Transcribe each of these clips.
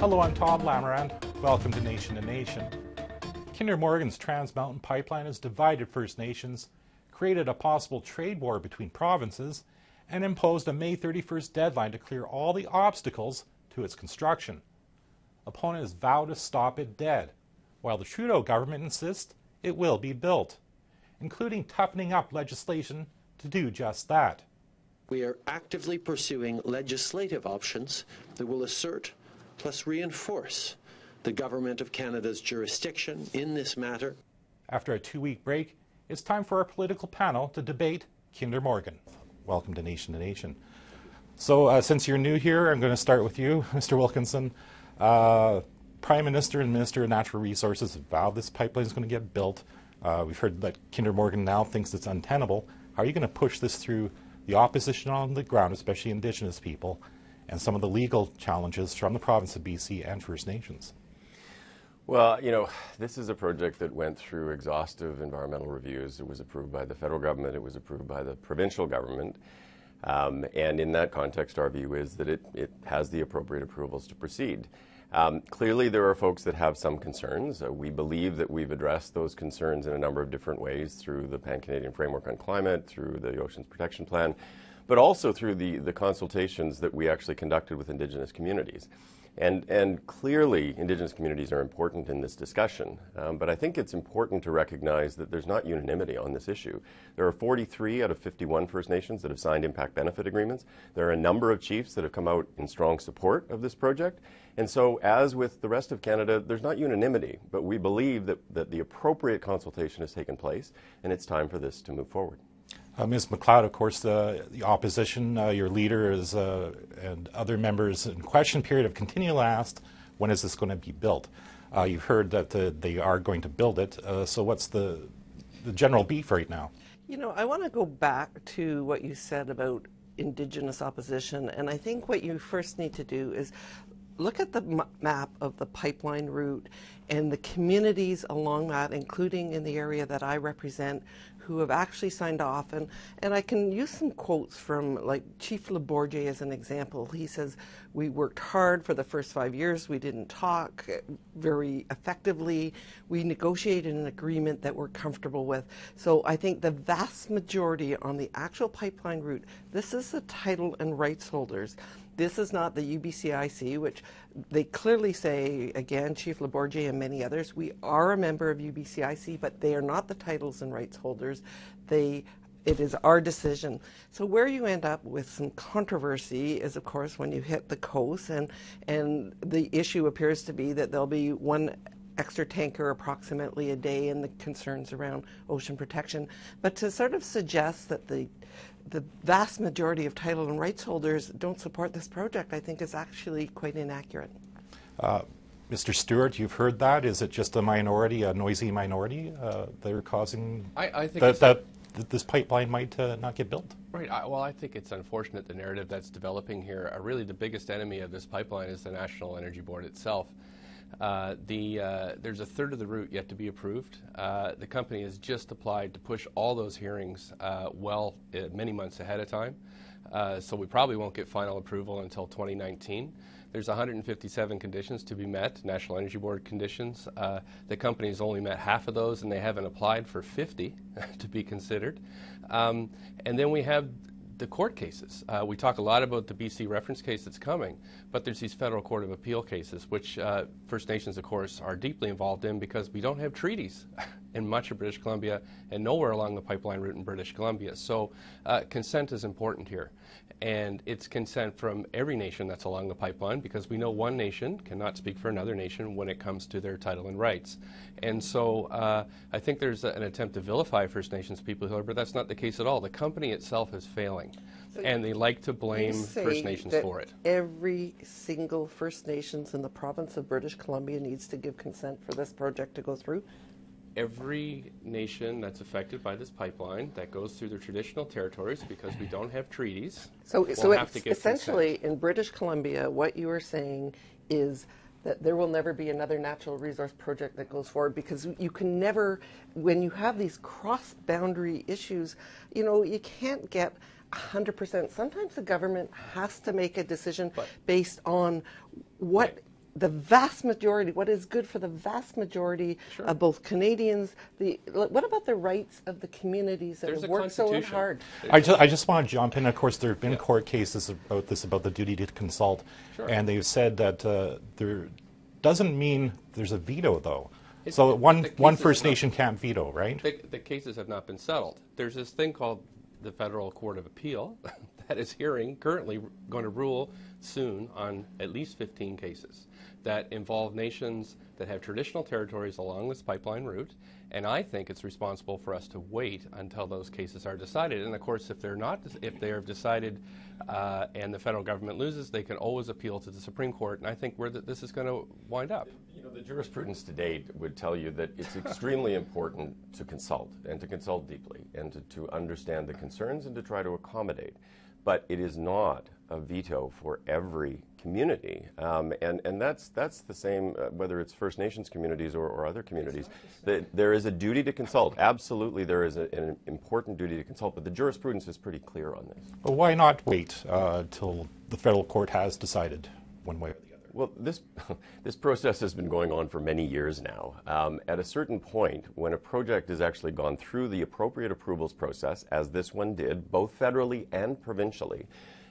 Hello, I'm Todd Lamirande. Welcome to Nation to Nation. Kinder Morgan's Trans Mountain Pipeline has divided First Nations, created a possible trade war between provinces, and imposed a May 31st deadline to clear all the obstacles to its construction. Opponents vow to stop it dead, while the Trudeau government insists it will be built, including toughening up legislation to do just that. We are actively pursuing legislative options that will assert plus reinforce the Government of Canada's jurisdiction in this matter. After a two week break, it's time for our political panel to debate Kinder Morgan. Welcome to Nation to Nation. So, uh, since you're new here, I'm going to start with you, Mr. Wilkinson. Uh, Prime Minister and Minister of Natural Resources vowed this pipeline is going to get built. Uh, we've heard that Kinder Morgan now thinks it's untenable. How are you going to push this through the opposition on the ground, especially Indigenous people, and some of the legal challenges from the province of BC and First Nations? Well, you know, this is a project that went through exhaustive environmental reviews. It was approved by the federal government, it was approved by the provincial government. Um, and in that context, our view is that it, it has the appropriate approvals to proceed. Um, clearly, there are folks that have some concerns. Uh, we believe that we've addressed those concerns in a number of different ways through the Pan Canadian Framework on Climate, through the Oceans Protection Plan, but also through the, the consultations that we actually conducted with Indigenous communities. And, and clearly, Indigenous communities are important in this discussion, um, but I think it's important to recognize that there's not unanimity on this issue. There are 43 out of 51 First Nations that have signed impact benefit agreements. There are a number of chiefs that have come out in strong support of this project. And so, as with the rest of Canada, there's not unanimity, but we believe that, that the appropriate consultation has taken place, and it's time for this to move forward. Uh, Ms. McLeod, of course, the, the opposition, uh, your leader is, uh, and other members in question period have continually asked, when is this going to be built? Uh, you've heard that the, they are going to build it. Uh, so what's the, the general beef right now? You know, I want to go back to what you said about Indigenous opposition, and I think what you first need to do is look at the map of the pipeline route and the communities along that, including in the area that I represent, who have actually signed off. And, and I can use some quotes from like Chief LeBourdais as an example. He says, We worked hard for the first five years. We didn't talk very effectively. We negotiated an agreement that we're comfortable with. So I think the vast majority on the actual pipeline route, this is the title and rights holders. This is not the UBCIC, which they clearly say, again, Chief LeBourdais and many others, we are a member of UBCIC, but they are not the titles and rights holders. They it is our decision. So where you end up with some controversy is, of course, when you hit the coast, and and the issue appears to be that there'll be one extra tanker approximately a day, and the concerns around ocean protection. But to sort of suggest that the the vast majority of title and rights holders don't support this project, I think is actually quite inaccurate. Uh, Mr. Stewart, you've heard that. Is it just a minority, a noisy minority, uh, that are causing I, I think that, that, that, this pipeline might uh, not get built? Right. I, well, I think it's unfortunate the narrative that's developing here. Uh, really, the biggest enemy of this pipeline is the National Energy Board itself. Uh, the, uh, there's a third of the route yet to be approved. Uh, the company has just applied to push all those hearings uh, well uh, many months ahead of time. Uh, so we probably won't get final approval until 2019. There's 157 conditions to be met, National Energy Board conditions. the company has only met half of those, and they haven't applied for 50 to be considered. Um, and then we have the court cases. Uh, we talk a lot about the BC reference case that's coming, but there's these federal court of appeal cases, which uh, First Nations, of course, are deeply involved in because we don't have treaties in much of British Columbia and nowhere along the pipeline route in British Columbia. So uh, consent is important here. And it's consent from every nation that's along the pipeline because we know one nation cannot speak for another nation when it comes to their title and rights. And so uh, I think there's an attempt to vilify First Nations people here, but that's not the case at all. The company itself is failing. So and they like to blame First Nations for it. Every single First Nations in the province of British Columbia needs to give consent for this project to go through every nation that's affected by this pipeline that goes through their traditional territories because we don't have treaties. So, so essentially, consent. in British Columbia, what you are saying is that there will never be another natural resource project that goes forward because you can never, when you have these cross boundary issues, you know, you can't get 100%. Sometimes the government has to make a decision but, based on what. Right the vast majority, what is good for the vast majority of both Canadians. The what about the rights of the communities that There's have worked so hard? I just, I just want to jump in. Of course, there have been court cases about this, about the duty to consult, Sure. and they've said that uh, there doesn't mean there's a veto, though. It- so it- one the one cases First have not- Nation can't veto, right? The, the cases have not been settled. There's this thing called the Federal Court of Appeal that is hearing, currently going to rule soon on at least 15 cases that involve nations that have traditional territories along this pipeline route. And I think it's responsible for us to wait until those cases are decided. And of course, if they're not, if they are decided uh, and the federal government loses, they can always appeal to the Supreme Court. And I think where th- this is going to wind up. You know, the jurisprudence to date would tell you that it's extremely important to consult and to consult deeply and to, to understand the concerns and to try to accommodate. But it is not a veto for every community. Um, and, and that's, that's the same uh, whether it's First Nations communities or, or other communities. The, there is a duty to consult. Absolutely, there is a, an important duty to consult, but the jurisprudence is pretty clear on this. Well, why not wait uh, till the federal court has decided one way or the other? Well, this, this process has been going on for many years now. Um, at a certain point, when a project has actually gone through the appropriate approvals process, as this one did, both federally and provincially,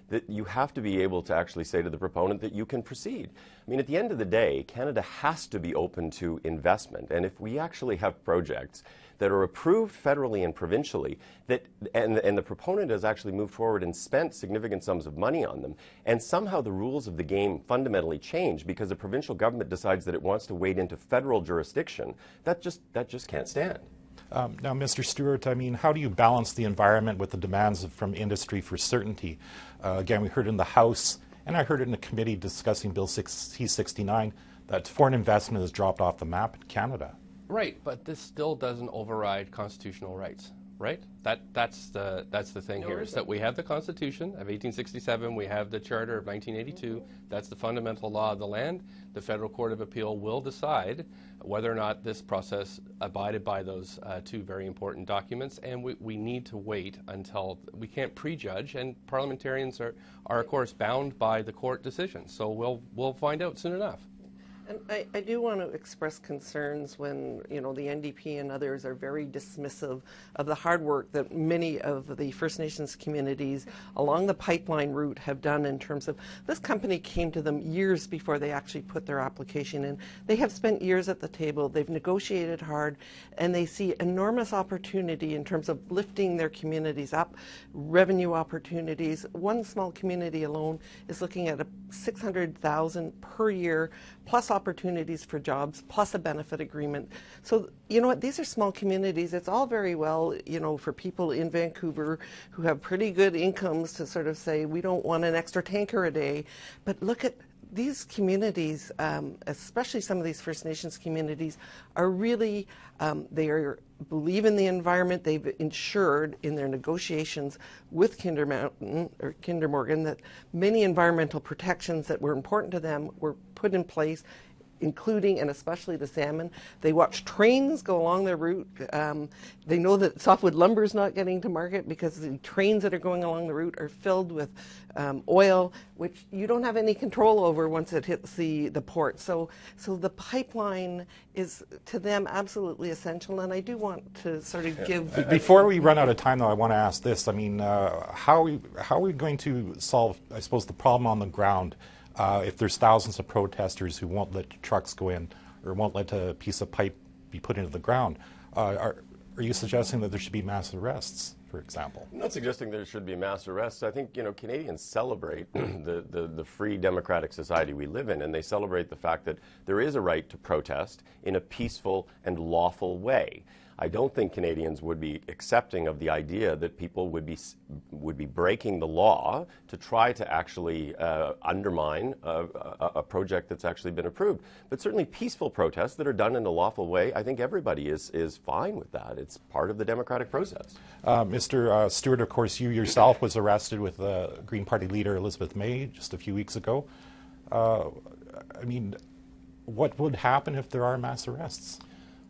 that you have to be able to actually say to the proponent that you can proceed. I mean, at the end of the day, Canada has to be open to investment. And if we actually have projects that are approved federally and provincially that and, and the proponent has actually moved forward and spent significant sums of money on them and somehow the rules of the game fundamentally change because the provincial government decides that it wants to wade into federal jurisdiction that just that just can't stand Um, now, Mr. Stewart, I mean, how do you balance the environment with the demands of, from industry for certainty? Uh, again, we heard in the House, and I heard it in the committee discussing Bill 6, C69, that foreign investment has dropped off the map in Canada. Right, but this still doesn't override constitutional rights, right? That that's the that's the thing here is that we have the Constitution of 1867, we have the Charter of 1982. That's the fundamental law of the land. The Federal Court of Appeal will decide whether or not this process abided by those uh, two very important documents, and we, we need to wait until we can't prejudge. And parliamentarians are are of course bound by the court decision, so we'll we'll find out soon enough. And I, I do want to express concerns when, you know, the NDP and others are very dismissive of the hard work that many of the First Nations communities along the pipeline route have done in terms of this company came to them years before they actually put their application in. They have spent years at the table, they've negotiated hard, and they see enormous opportunity in terms of lifting their communities up, revenue opportunities. One small community alone is looking at a 600,000 per year plus opportunities for jobs, plus a benefit agreement. So, you know what, these are small communities. It's all very well, you know, for people in Vancouver who have pretty good incomes to sort of say, we don't want an extra tanker a day. But look at these communities, um, especially some of these First Nations communities, are really, um, they are, believe in the environment. They've ensured in their negotiations with Kinder Mountain or Kinder Morgan that many environmental protections that were important to them were put in place including and especially the salmon. They watch trains go along their route. Um, they know that softwood lumber is not getting to market because the trains that are going along the route are filled with um, oil, which you don't have any control over once it hits the, the port. So, so the pipeline is to them absolutely essential, and I do want to sort of give. Before we run out of time, though, I want to ask this. I mean, uh, how, how are we going to solve, I suppose, the problem on the ground uh, if there's thousands of protesters who won't let trucks go in or won't let a piece of pipe be put into the ground? Uh, are, are you suggesting that there should be mass arrests, for example? I'm not suggesting there should be mass arrests. I think you know Canadians celebrate the, the, the free democratic society we live in, and they celebrate the fact that there is a right to protest in a peaceful and lawful way. I don't think Canadians would be accepting of the idea that people would be would be breaking the law to try to actually uh, undermine a, a, a, project that's actually been approved. But certainly, peaceful protests that are done in a lawful way, I think everybody is is fine with that. It's part of the democratic process. Uh, Mr. Uh, Stewart, of course, you yourself was arrested with uh, Green Party leader Elizabeth May just a few weeks ago. Uh, I mean, what would happen if there are mass arrests?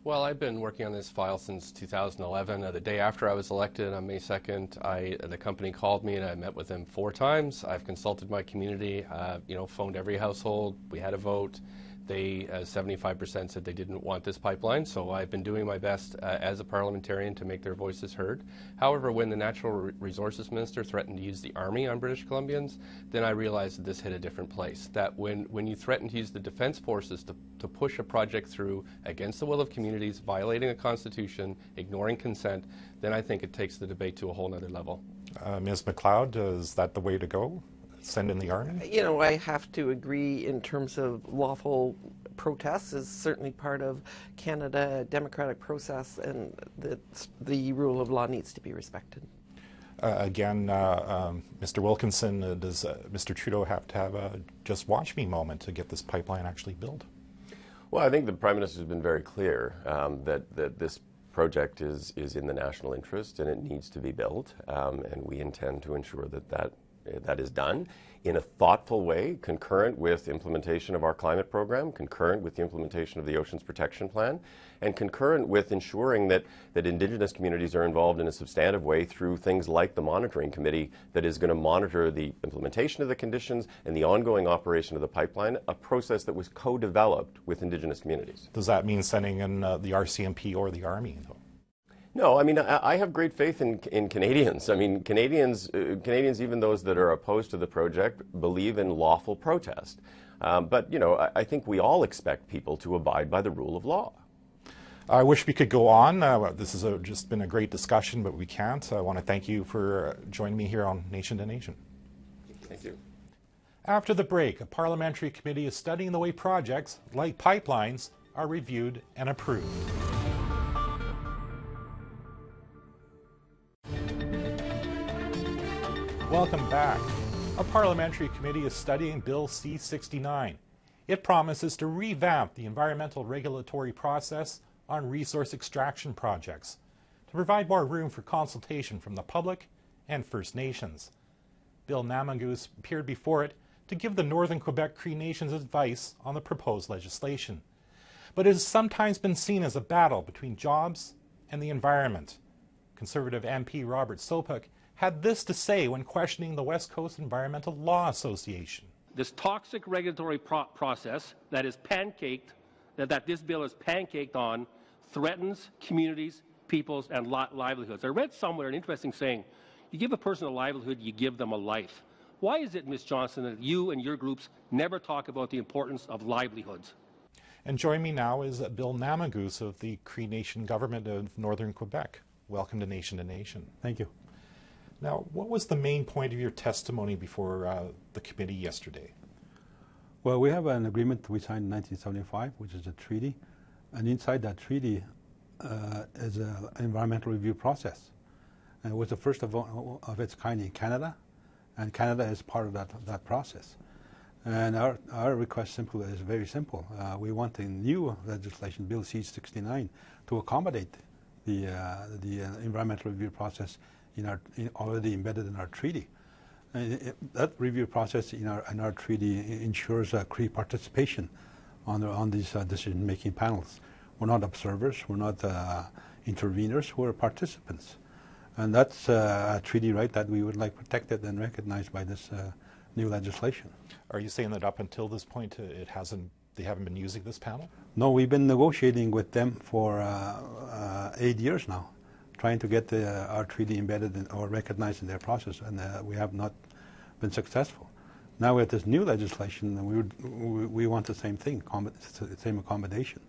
Well, I've been working on this file since 2011. Uh, the day after I was elected on May 2nd, I, the company called me and I met with them four times. I've consulted my community, uh, you know, phoned every household. We had a vote. They, uh, 75% said they didn't want this pipeline, so I've been doing my best uh, as a parliamentarian to make their voices heard. However, when the Natural Resources Minister threatened to use the Army on British Columbians, then I realized that this hit a different place. That when, when you threaten to use the Defence Forces to, to push a project through against the will of communities, violating the Constitution, ignoring consent, then I think it takes the debate to a whole other level. Uh, Ms. McLeod, is that the way to go? Send in the army? You know, I have to agree in terms of lawful protests is certainly part of Canada democratic process, and the the rule of law needs to be respected. Uh, again, uh, um, Mr. Wilkinson, uh, does uh, Mr. Trudeau have to have a just watch me moment to get this pipeline actually built? Well, I think the Prime Minister has been very clear um, that, that this project is, is in the national interest and it needs to be built, um, and we intend to ensure that that that is done in a thoughtful way, concurrent with implementation of our climate program, concurrent with the implementation of the Oceans Protection Plan, and concurrent with ensuring that, that Indigenous communities are involved in a substantive way through things like the monitoring committee that is going to monitor the implementation of the conditions and the ongoing operation of the pipeline, a process that was co-developed with Indigenous communities. Does that mean sending in uh, the RCMP or the Army? Though? No, I mean I, I, have great faith in in Canadians. I mean Canadians, uh, Canadians, even those that are opposed to the project, believe in lawful protest. Um, but you know, I, I, think we all expect people to abide by the rule of law. I wish we could go on. Uh, this has just been a great discussion, but we can't. I want to thank you for joining me here on Nation to Nation. Thank you. After the break, a parliamentary committee is studying the way projects like pipelines are reviewed and approved. Welcome back. A parliamentary committee is studying Bill C 69. It promises to revamp the environmental regulatory process on resource extraction projects to provide more room for consultation from the public and First Nations. Bill Namagoose appeared before it to give the Northern Quebec Cree Nations advice on the proposed legislation. But it has sometimes been seen as a battle between jobs and the environment. Conservative MP Robert Sopuck had this to say when questioning the West Coast Environmental Law Association. This toxic regulatory pro process that is pancaked, that, that this bill is pancaked on, threatens communities, peoples, and livelihoods. I read somewhere an interesting saying you give a person a livelihood, you give them a life. Why is it, Ms. Johnson, that you and your groups never talk about the importance of livelihoods? And join me now is Bill Namagoose of the Cree Nation Government of Northern Quebec. Welcome to Nation to Nation. Thank you. Now, what was the main point of your testimony before uh, the committee yesterday? Well, we have an agreement we signed in 1975, which is a treaty, and inside that treaty uh, is an environmental review process. And it was the first of, of its kind in Canada, and Canada is part of that, that process. And our, our request simple is very simple. Uh, we want a new legislation, Bill C-69, to accommodate the, uh, the uh, environmental review process in our, in already embedded in our treaty. It, that review process in our, in our treaty ensures uh, Cree participation on, the, on these uh, decision-making panels. We're not observers, we're not uh, interveners, we're participants. And that's uh, a treaty right that we would like protected and recognized by this uh, new legislation. Are you saying that up until this point uh, it hasn't, they haven't been using this panel? No, we've been negotiating with them for eight years now trying to get the, our treaty embedded in, or recognized in their process, and uh, we have not been successful. Now we have this new legislation, and we, would, we want the same thing, the same accommodation.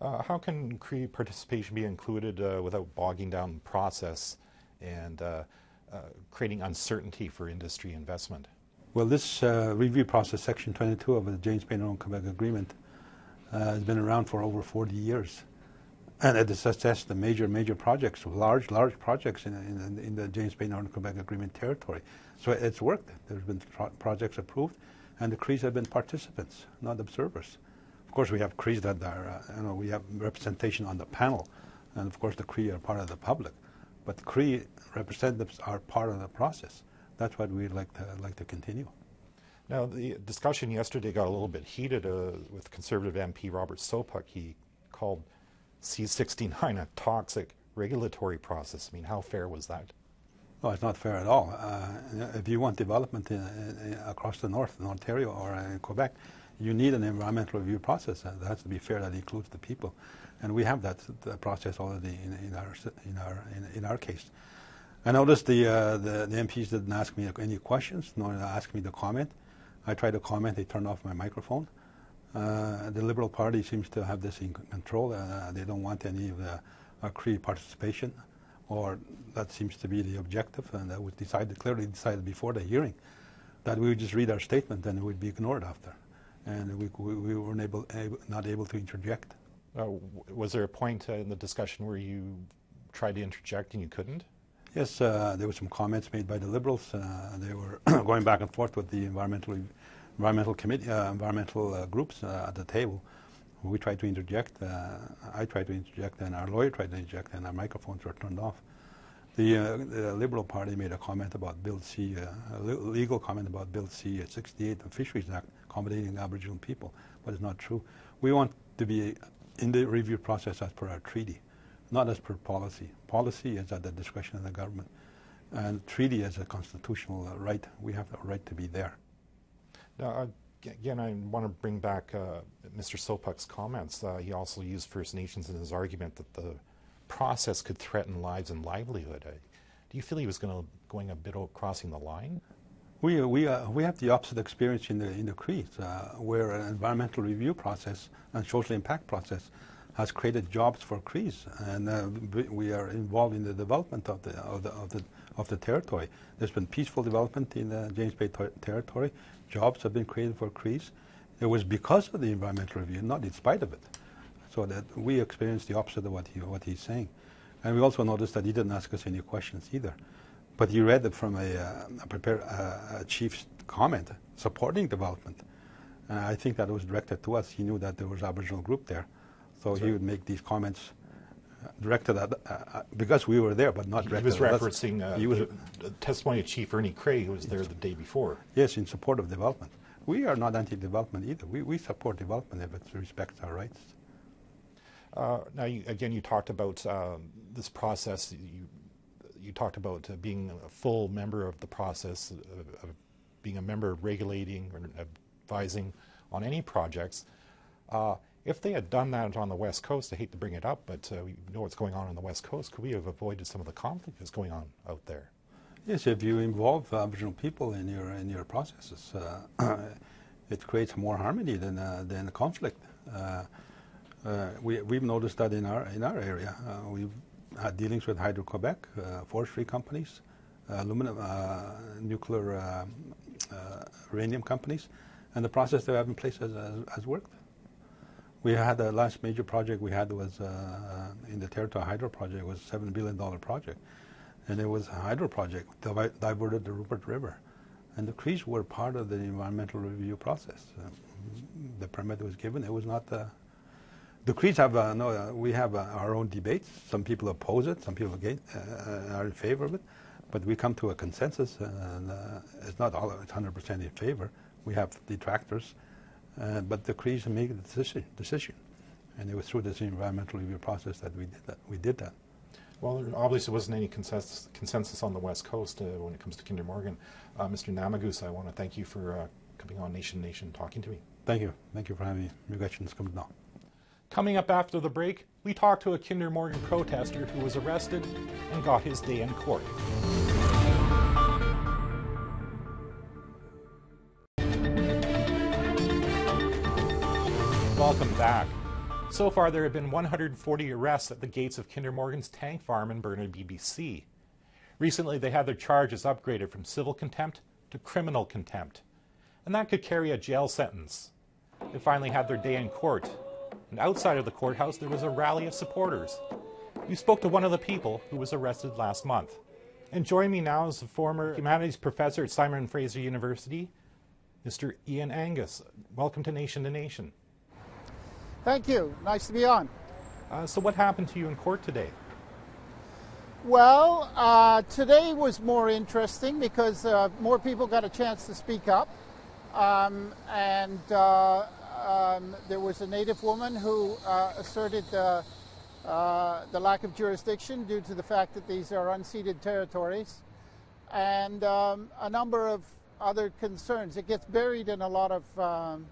Uh, how can Cree participation be included uh, without bogging down the process and uh, uh, creating uncertainty for industry investment? Well, this uh, review process, Section 22 of the James Bay Northern Quebec Agreement, has been around for over 40 years and it has assessed the major, major projects, large, large projects in, in, in the James Bay Northern Quebec Agreement territory. So it's worked. There's been projects approved, and the Crees have been participants, not observers. Of course, we have Crees that are, uh, you know, we have representation on the panel, and of course the Cree are part of the public. But Cree representatives are part of the process. That's what we'd like to, like to continue. Now, the discussion yesterday got a little bit heated uh, with Conservative MP Robert Sopuck. He called C69 a toxic regulatory process. I mean, how fair was that? No, it's not fair at all. Uh, if you want development in, in, across the north, in Ontario or in Quebec, you need an environmental review process. That has to be fair. That includes the people, and we have that, that process already in, in our in our in, our case. I noticed the, uh, the, the MPs didn't ask me any questions, nor ask me to comment. I tried to comment. They turned off my microphone. Uh, the Liberal Party seems to have this in control. Uh, they don't want any of the uh, Cree participation, or that seems to be the objective, and that was decided clearly decided before the hearing that we would just read our statement and it would be ignored after, and we, we, we weren't able, able, not able to interject. Uh, was there a point uh, in the discussion where you tried to interject and you couldn't? Yes, uh, there were some comments made by the Liberals. Uh, they were going back and forth with the environmental environmental committee, uh, environmental uh, groups at the table. We tried to interject. I tried to interject, and our lawyer tried to interject, and our microphones were turned off. The, uh, the, Liberal Party made a comment about Bill C, uh, a legal comment about Bill C at 68, the Fisheries Act, accommodating Aboriginal people, but it's not true. We want to be in the review process as per our treaty, not as per policy. Policy is at the discretion of the government, and treaty is a constitutional uh, right. We have the right to be there. Now, again, I want to bring back uh, Mr. Sopuck's comments. Uh, he also used First Nations in his argument that the process could threaten lives and livelihood. Uh, do you feel he was going going a bit crossing the line? We, we, uh, we have the opposite experience in the, in the uh, where an environmental review process and social impact process has created jobs for Crees, and uh, we are involved in the development of the, of the, of the, of the territory. There's been peaceful development in the James Bay ter territory. Jobs have been created for Crees. It was because of the environmental review, not in spite of it so that we experienced the opposite of what, he, what he's saying. And we also noticed that he didn't ask us any questions either. But he read it from a, uh, a, prepare, uh, a chief's comment supporting development. And I think that was directed to us. He knew that there was Aboriginal group there. So he would make these comments directed at, uh, uh, because we were there, but not directed He was referencing uh, he was, the, testimony of Chief Ernie Crey, who was there the day before. Yes, in support of development. We are not anti-development either. We, we support development if it respects our rights. Uh, now, you, again, you talked about um, this process. You, you talked about uh, being a full member of the process, of, of being a member of regulating or advising on any projects. Uh, if they had done that on the West Coast, I hate to bring it up, but uh, we know what's going on on the West Coast. Could we have avoided some of the conflict that's going on out there? Yes, if you involve Aboriginal people in your in your processes, uh, it creates more harmony than uh, than conflict. Uh, we, we've noticed that in our, in our area. Uh, we've had dealings with Hydro-Quebec, uh, forestry companies, aluminum, nuclear uranium companies, and the process they have in place has, has, has worked. We had the last major project we had was uh, in the Territory Hydro project was seven billion dollar project, and it was a hydro project that diverted the Rupert River, and the Crees were part of the environmental review process. Uh, the permit was given; it was not uh, the Crees have uh, no, uh, we have uh, our own debates. Some people oppose it, some people against, uh, are in favor of it, but we come to a consensus, and uh, it's not all it's 100% in favor. We have detractors, uh, but the Crees make the decision, decision, and it was through this environmental review process that we did that. We did that. Well, obviously, there wasn't any consensus, consensus on the West Coast uh, when it comes to Kinder Morgan. Uh, Mr. Namagoose, I want to thank you for uh, coming on Nation Nation talking to me. Thank you. Thank you for having me. Congratulations coming down. Coming up after the break, we talk to a Kinder Morgan protester who was arrested and got his day in court. Welcome back. So far, there have been 140 arrests at the gates of Kinder Morgan's tank farm in Burnaby, BC. Recently, they had their charges upgraded from civil contempt to criminal contempt, and that could carry a jail sentence. They finally had their day in court, and outside of the courthouse there was a rally of supporters. You spoke to one of the people who was arrested last month. And joining me now is a former humanities professor at Simon Fraser University, Mr. Ian Angus. Welcome to Nation to Nation. Thank you. Nice to be on. Uh, so, what happened to you in court today? Well, uh, today was more interesting because uh, more people got a chance to speak up. Um, and uh, um, there was a native woman who uh, asserted uh, uh, the lack of jurisdiction due to the fact that these are unceded territories, and um, a number of other concerns. It gets buried in a lot of um,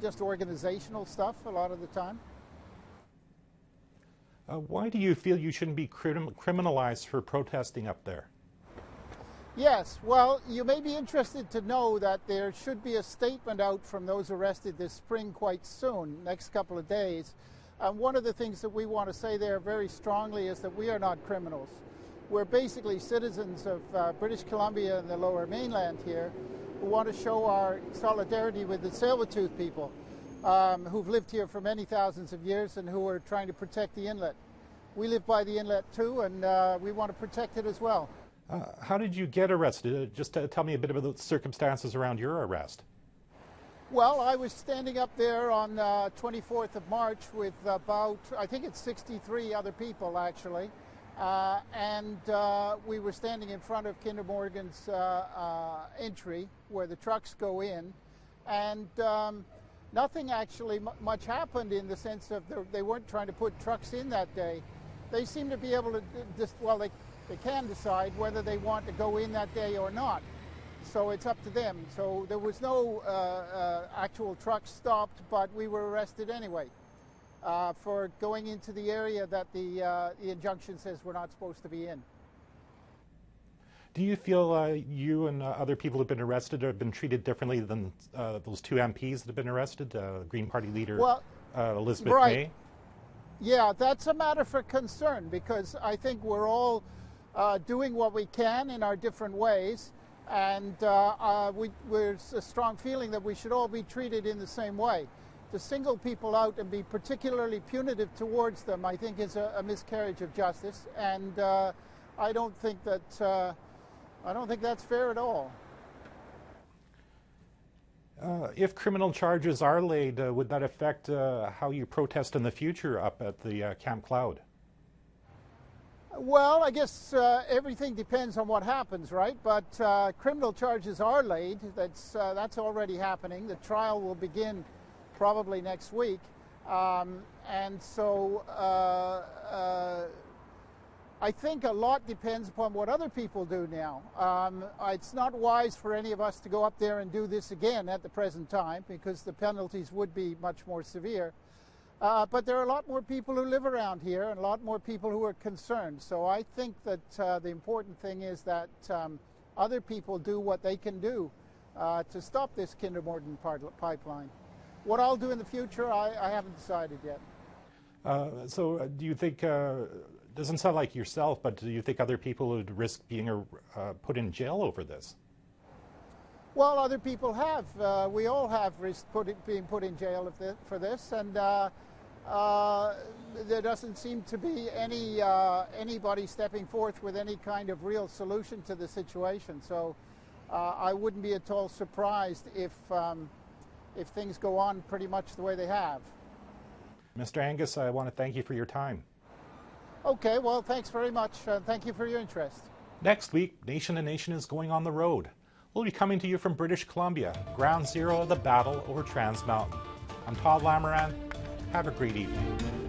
just organizational stuff a lot of the time. Uh, why do you feel you shouldn't be crim- criminalized for protesting up there? Yes, well, you may be interested to know that there should be a statement out from those arrested this spring quite soon, next couple of days. And one of the things that we want to say there very strongly is that we are not criminals. We're basically citizens of uh, British Columbia and the lower mainland here want to show our solidarity with the Tsleil-Waututh people um, who've lived here for many thousands of years and who are trying to protect the inlet. We live by the inlet too, and uh, we want to protect it as well. Uh, how did you get arrested? Uh, just to tell me a bit about the circumstances around your arrest. Well, I was standing up there on uh, 24th of March with about, I think it's 63 other people actually. Uh, and uh, we were standing in front of Kinder Morgan's uh, entry where the trucks go in. And um, nothing actually much happened in the sense of they weren't trying to put trucks in that day. They seem to be able to, just, well, they they can decide whether they want to go in that day or not. So it's up to them. So there was no uh, uh, actual truck stopped, but we were arrested anyway uh, for going into the area that the, uh, the injunction says we're not supposed to be in. Do you feel uh, you and uh, other people who've been arrested have been treated differently than those two MPs that have been arrested, Green Party leader well, Elizabeth right. May? Yeah, that's a matter for concern because I think we're all uh, doing what we can in our different ways. And uh, uh, we, there's a strong feeling that we should all be treated in the same way. To single people out and be particularly punitive towards them, I think, is a, a miscarriage of justice. And uh, I don't think that uh, I don't think that's fair at all. Uh, if criminal charges are laid, uh, would that affect uh, how you protest in the future up at the uh, Camp Cloud? Well, I guess uh, everything depends on what happens, right? But uh, criminal charges are laid. That's uh, that's already happening. The trial will begin probably next week, um, and so uh, uh, I think a lot depends upon what other people do now. Um, it's not wise for any of us to go up there and do this again at the present time because the penalties would be much more severe. Uh, but there are a lot more people who live around here and a lot more people who are concerned. So I think that uh, the important thing is that um, other people do what they can do uh, to stop this Kinder Morgan pipeline. What I'll do in the future, I, I haven't decided yet. Uh, so uh, do you think, doesn't sound like yourself, but do you think other people would risk being put in jail over this? Well, other people have. Uh, we all have risked put it, being put in jail for this, and uh, uh, there doesn't seem to be any uh, anybody stepping forth with any kind of real solution to the situation. So uh, I wouldn't be at all surprised if um, if things go on pretty much the way they have. Mr. Angus, I want to thank you for your time. Okay, well, thanks very much. and thank you for your interest. Next week, Nation to Nation is going on the road. We'll be coming to you from British Columbia, ground zero of the battle over Trans Mountain. I'm Todd Lamirande. Have a great evening.